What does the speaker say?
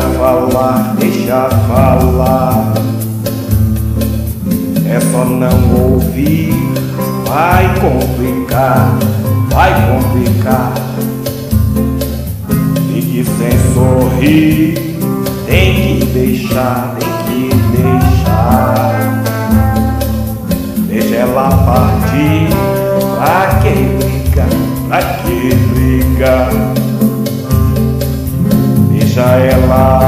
Falar, deixa falar. É só não ouvir, vai complicar, vai complicar. Fique sem sorrir, tem que deixar, tem que deixar. Deixa ela partir, pra que brigar, pra que brigar? Ela